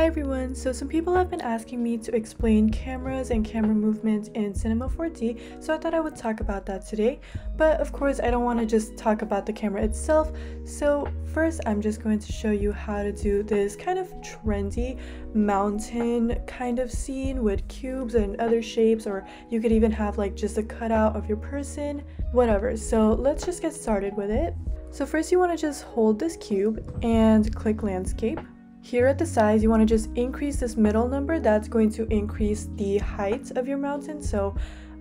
Hi everyone! So some people have been asking me to explain cameras and camera movement in Cinema 4D, so I thought I would talk about that today. But of course I don't want to just talk about the camera itself, so first I'm just going to show you how to do this kind of trendy mountain kind of scene with cubes and other shapes, or you could even have like just a cutout of your person, whatever. So let's just get started with it. So first you want to just hold this cube and click landscape. Here at the size, you want to just increase this middle number. That's going to increase the height of your mountain. So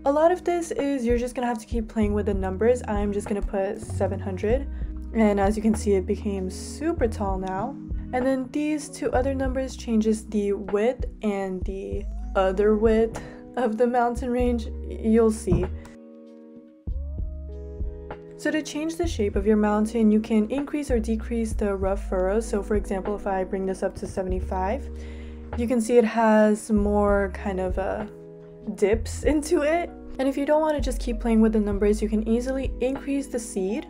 a lot of this is you're just going to have to keep playing with the numbers. I'm just going to put 700. And as you can see, it became super tall now. And then these two other numbers changes the width and the other width of the mountain range. You'll see. So to change the shape of your mountain, you can increase or decrease the rough furrows. So for example, if I bring this up to 75, you can see it has more kind of uh, dips into it. And if you don't want to just keep playing with the numbers, you can easily increase the seed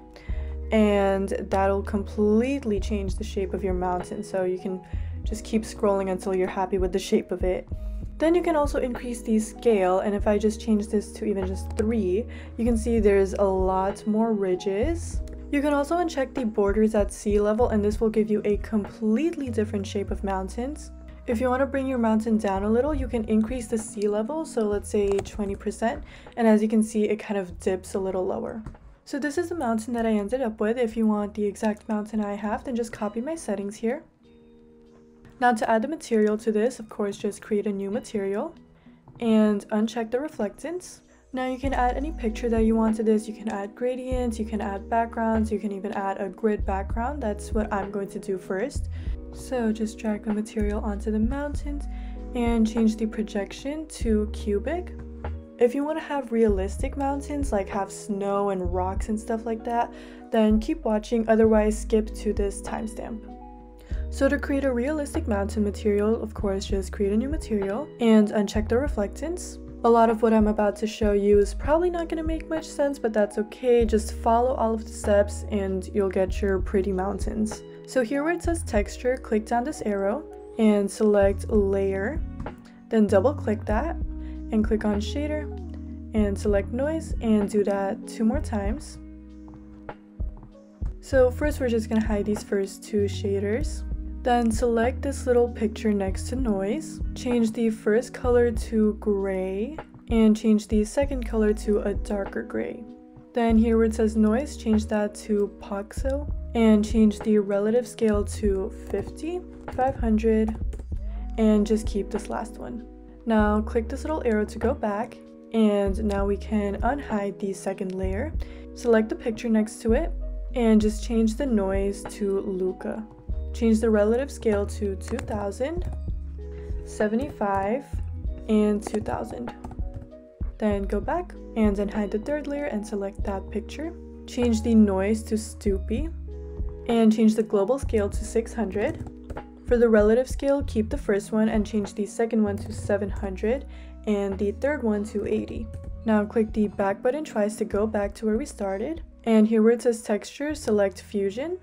and that'll completely change the shape of your mountain. So you can just keep scrolling until you're happy with the shape of it. Then you can also increase the scale and if I just change this to even just 3, you can see there's a lot more ridges. You can also uncheck the borders at sea level and this will give you a completely different shape of mountains. If you want to bring your mountain down a little, you can increase the sea level, so let's say 20%, and as you can see, it kind of dips a little lower. So this is the mountain that I ended up with. If you want the exact mountain I have, then just copy my settings here. Now to add the material to this, of course, just create a new material and uncheck the reflectance. Now you can add any picture that you want to this. You can add gradients, you can add backgrounds, you can even add a grid background. That's what I'm going to do first. So just drag the material onto the mountains and change the projection to cubic. If you want to have realistic mountains, like have snow and rocks and stuff like that, then keep watching, otherwise skip to this timestamp. So to create a realistic mountain material, of course, just create a new material and uncheck the reflectance. A lot of what I'm about to show you is probably not going to make much sense, but that's okay. Just follow all of the steps and you'll get your pretty mountains. So here where it says texture, click down this arrow and select layer. Then double click that and click on shader and select noise and do that two more times. So first we're just going to hide these first two shaders. Then select this little picture next to noise, change the first color to gray, and change the second color to a darker gray. Then here where it says noise, change that to Poxo, and change the relative scale to 50, 500, and just keep this last one. Now click this little arrow to go back, and now we can unhide the second layer. Select the picture next to it, and just change the noise to Luka. Change the relative scale to 2000, 75, and 2000. Then go back and then hide the third layer and select that picture. Change the noise to Stupl and change the global scale to 600. For the relative scale, keep the first one and change the second one to 700 and the third one to 80. Now click the back button twice to go back to where we started. And here where it says texture, select fusion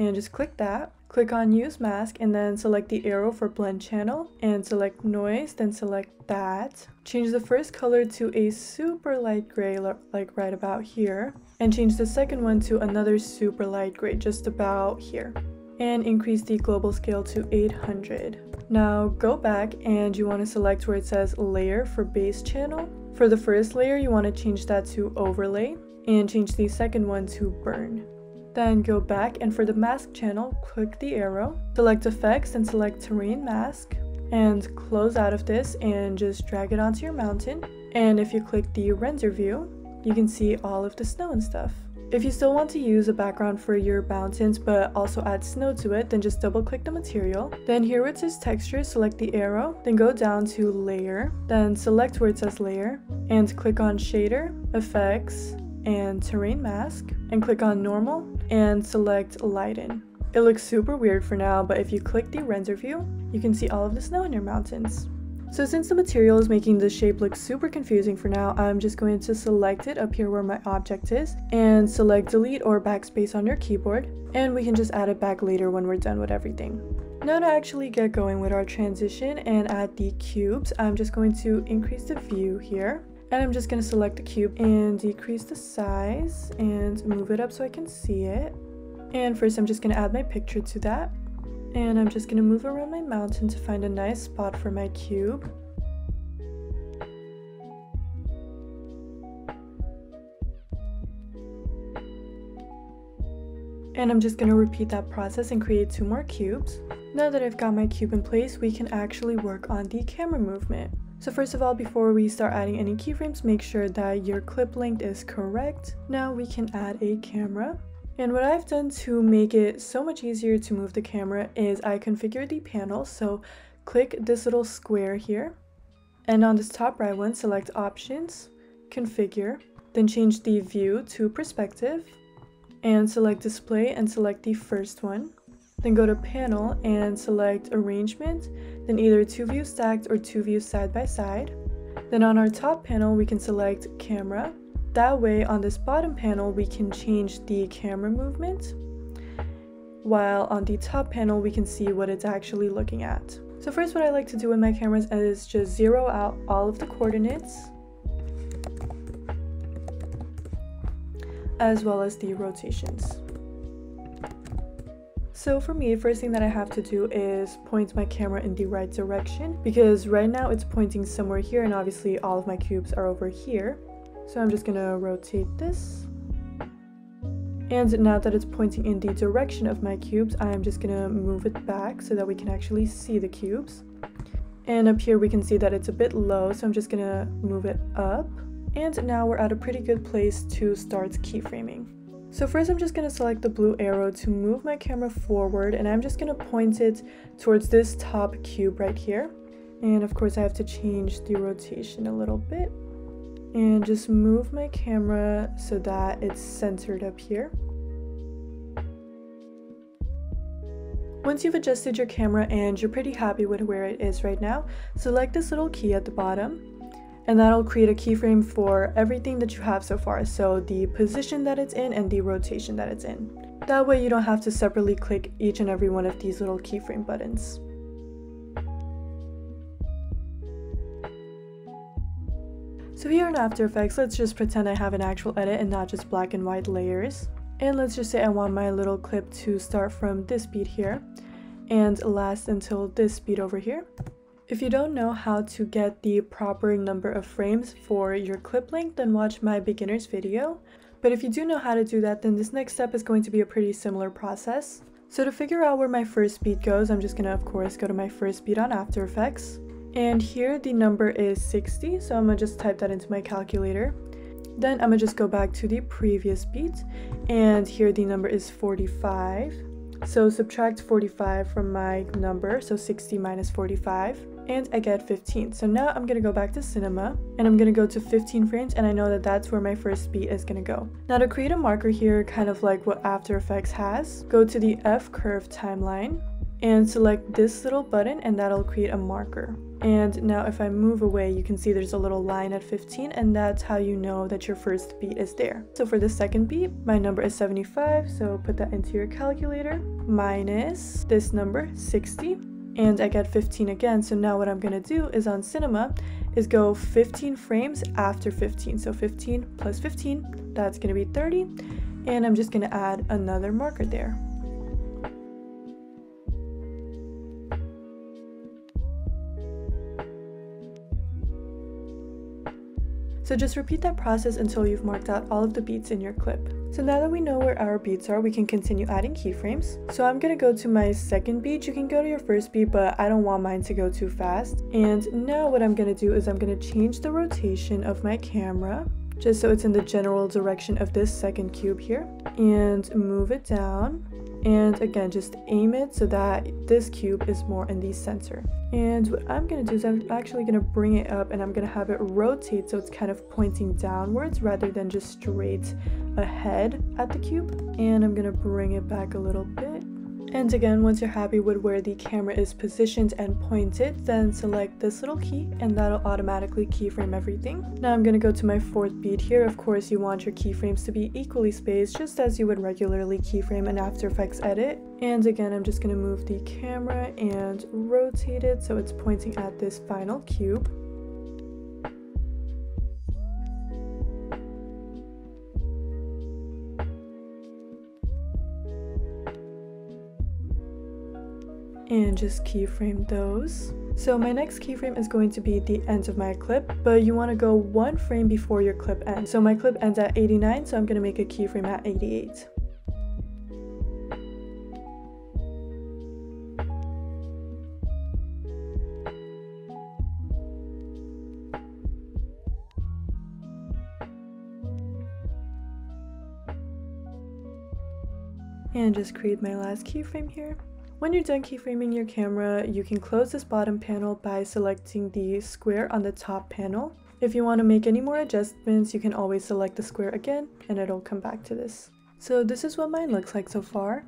and just click that. Click on use mask and then select the arrow for blend channel and select noise, then select that. Change the first color to a super light gray like right about here and change the second one to another super light gray just about here and increase the global scale to 800. Now go back and you want to select where it says layer for base channel. For the first layer you want to change that to overlay and change the second one to burn. Then go back and for the mask channel, click the arrow, select effects and select terrain mask and close out of this and just drag it onto your mountain. And if you click the render view, you can see all of the snow and stuff. If you still want to use a background for your mountains but also add snow to it, then just double click the material. Then here where it says texture, select the arrow, then go down to layer, then select where it says layer, and click on shader, effects, and terrain mask, and click on normal, and select lighten. It looks super weird for now, but if you click the render view, you can see all of the snow in your mountains. So since the material is making this shape look super confusing for now, I'm just going to select it up here where my object is and select delete or backspace on your keyboard and we can just add it back later when we're done with everything. Now to actually get going with our transition and add the cubes, I'm just going to increase the view here. And I'm just going to select the cube and decrease the size and move it up so I can see it. And first I'm just going to add my picture to that. And I'm just going to move around my mountain to find a nice spot for my cube. And I'm just going to repeat that process and create two more cubes. Now that I've got my cube in place, we can actually work on the camera movement. So first of all, before we start adding any keyframes, make sure that your clip length is correct. Now we can add a camera. And what I've done to make it so much easier to move the camera is I configure the panel. So click this little square here. And on this top right one, select options, configure, then change the view to perspective and select display and select the first one. Then go to panel and select arrangement, then either two views stacked or two views side by side. Then on our top panel, we can select camera. That way on this bottom panel, we can change the camera movement. While on the top panel, we can see what it's actually looking at. So first what I like to do with my cameras is just zero out all of the coordinates as well as the rotations. So for me, first thing that I have to do is point my camera in the right direction because right now it's pointing somewhere here and obviously all of my cubes are over here. So I'm just gonna rotate this. And now that it's pointing in the direction of my cubes, I'm just gonna move it back so that we can actually see the cubes. And up here we can see that it's a bit low, so I'm just gonna move it up. And now we're at a pretty good place to start keyframing. So first I'm just going to select the blue arrow to move my camera forward and I'm just going to point it towards this top cube right here. And of course I have to change the rotation a little bit and just move my camera so that it's centered up here. Once you've adjusted your camera and you're pretty happy with where it is right now, select this little key at the bottom and that'll create a keyframe for everything that you have so far. So the position that it's in and the rotation that it's in. That way you don't have to separately click each and every one of these little keyframe buttons. So here in After Effects, let's just pretend I have an actual edit and not just black and white layers. And let's just say I want my little clip to start from this beat here and last until this beat over here. If you don't know how to get the proper number of frames for your clip length, then watch my beginner's video. But if you do know how to do that, then this next step is going to be a pretty similar process. So to figure out where my first beat goes, I'm just gonna of course go to my first beat on After Effects. And here the number is 60, so I'm gonna just type that into my calculator. Then I'm gonna just go back to the previous beat, and here the number is 45. So subtract 45 from my number, so 60 minus 45 and I get 15. So now I'm gonna go back to cinema and I'm gonna go to 15 frames and I know that that's where my first beat is gonna go. Now to create a marker here, kind of like what After Effects has, go to the F curve timeline and select this little button and that'll create a marker. And now if I move away, you can see there's a little line at 15 and that's how you know that your first beat is there. So for the second beat, my number is 75, so put that into your calculator, minus this number, 60, and I get 15 again. So now what I'm gonna do is on cinema is go 15 frames after 15. So 15 plus 15, that's gonna be 30. And I'm just gonna add another marker there. So just repeat that process until you've marked out all of the beats in your clip. So now that we know where our beats are, we can continue adding keyframes. So I'm gonna go to my second beat. You can go to your first beat, but I don't want mine to go too fast. And now what I'm gonna do is I'm gonna change the rotation of my camera just so it's in the general direction of this second cube here and move it down and again just aim it so that this cube is more in the center. And what I'm gonna do is I'm actually gonna bring it up and I'm gonna have it rotate so it's kind of pointing downwards rather than just straight ahead at the cube. And I'm gonna bring it back a little bit And again, once you're happy with where the camera is positioned and pointed, then select this little key and that'll automatically keyframe everything. Now I'm gonna go to my fourth beat here. Of course, you want your keyframes to be equally spaced just as you would regularly keyframe in After Effects edit. And again, I'm just gonna move the camera and rotate it so it's pointing at this final cube. And just keyframe those. So my next keyframe is going to be the end of my clip, but you want to go one frame before your clip ends. So my clip ends at 89, so I'm going to make a keyframe at 88. And just create my last keyframe here. When you're done keyframing your camera, you can close this bottom panel by selecting the square on the top panel. If you want to make any more adjustments, you can always select the square again and it'll come back to this. So this is what mine looks like so far.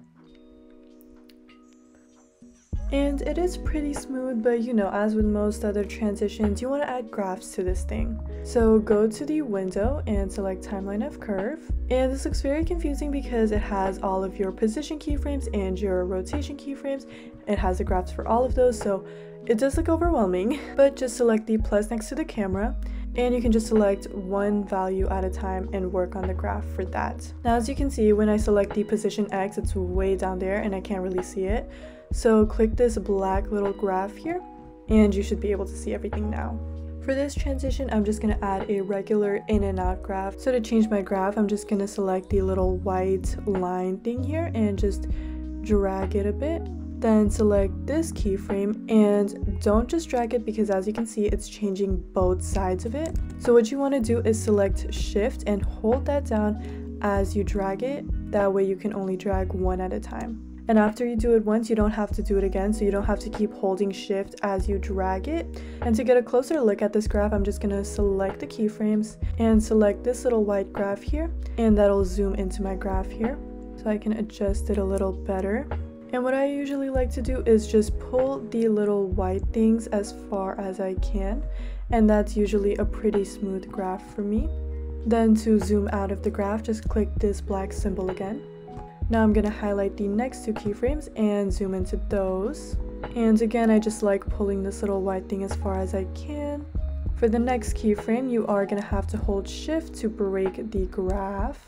And it is pretty smooth, but you know, as with most other transitions, you want to add graphs to this thing. So go to the window and select timeline F curve. And this looks very confusing because it has all of your position keyframes and your rotation keyframes. It has the graphs for all of those, so it does look overwhelming, but just select the plus next to the camera and you can just select one value at a time and work on the graph for that. Now as you can see when I select the position X it's way down there and I can't really see it so click this black little graph here and you should be able to see everything now. For this transition, I'm just going to add a regular in and out graph. So to change my graph, I'm just going to select the little white line thing here and just drag it a bit. Then select this keyframe and don't just drag it because as you can see, it's changing both sides of it. So what you want to do is select shift and hold that down as you drag it. That way you can only drag one at a time. And after you do it once, you don't have to do it again, so you don't have to keep holding shift as you drag it. And to get a closer look at this graph, I'm just gonna select the keyframes and select this little white graph here, and that'll zoom into my graph here. So I can adjust it a little better. And what I usually like to do is just pull the little white things as far as I can. And that's usually a pretty smooth graph for me. Then to zoom out of the graph, just click this black symbol again. Now I'm going to highlight the next two keyframes and zoom into those. And again, I just like pulling this little white thing as far as I can. For the next keyframe, you are going to have to hold shift to break the graph.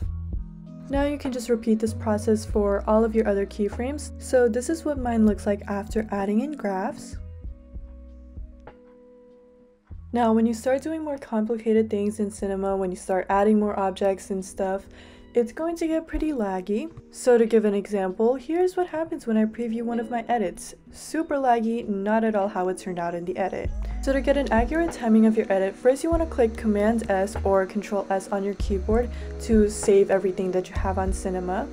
Now you can just repeat this process for all of your other keyframes. So this is what mine looks like after adding in graphs. Now when you start doing more complicated things in cinema, when you start adding more objects and stuff, it's going to get pretty laggy. So to give an example, here's what happens when I preview one of my edits. Super laggy, not at all how it turned out in the edit. So to get an accurate timing of your edit, first you want to click Command S or Control S on your keyboard to save everything that you have on Cinema.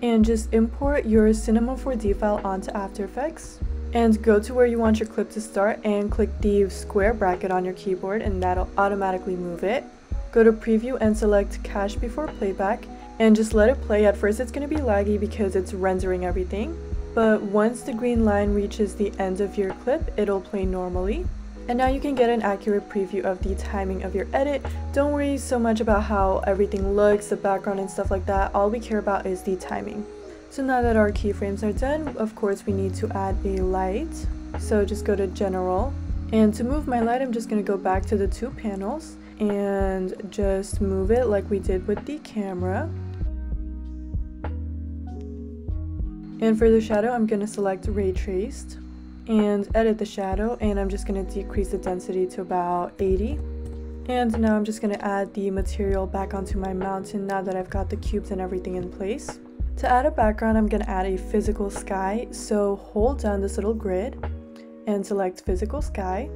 And just import your Cinema 4D file onto After Effects. And go to where you want your clip to start and click the square bracket on your keyboard and that'll automatically move it. Go to preview and select cache before playback and just let it play. At first it's going to be laggy because it's rendering everything, but once the green line reaches the end of your clip, it'll play normally. And now you can get an accurate preview of the timing of your edit. Don't worry so much about how everything looks, the background and stuff like that. All we care about is the timing. So now that our keyframes are done, of course we need to add a light. So just go to general. And to move my light, I'm just going to go back to the two panels and just move it like we did with the camera. And for the shadow, I'm going to select Ray Traced and edit the shadow and I'm just going to decrease the density to about 80. And now I'm just going to add the material back onto my mountain now that I've got the cubes and everything in place. To add a background, I'm going to add a physical sky, so hold down this little grid and select physical sky.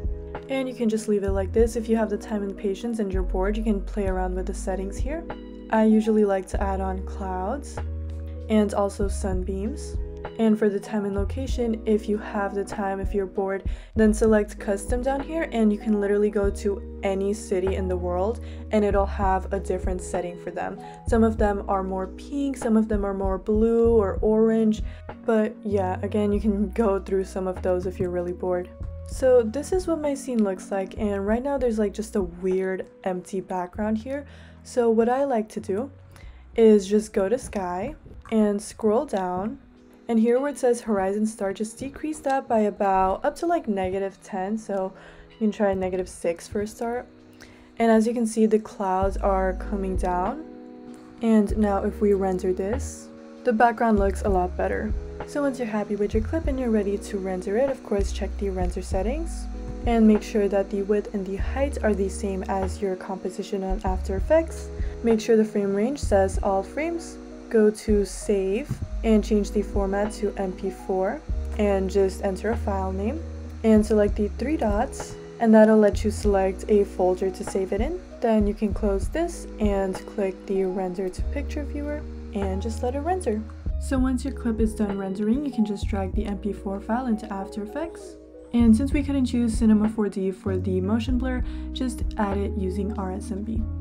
And you can just leave it like this. If you have the time and patience and you're bored, you can play around with the settings here. I usually like to add on clouds and also sunbeams. And for the time and location, if you have the time, if you're bored, then select custom down here and you can literally go to any city in the world and it'll have a different setting for them. Some of them are more pink, some of them are more blue or orange. But yeah, again, you can go through some of those if you're really bored. So this is what my scene looks like and right now there's like just a weird empty background here. So what I like to do is just go to sky and scroll down and here where it says horizon start, just decrease that by about up to like negative 10. So you can try negative 6 for a start. And as you can see, the clouds are coming down. And now if we render this, the background looks a lot better. So once you're happy with your clip and you're ready to render it, of course check the render settings and make sure that the width and the height are the same as your composition on After Effects. Make sure the frame range says all frames go to save and change the format to MP4 and just enter a file name and select the three dots and that'll let you select a folder to save it in. Then you can close this and click the render to picture viewer and just let it render. So once your clip is done rendering, you can just drag the MP4 file into After Effects. And since we couldn't choose Cinema 4D for the motion blur, just add it using RSMB.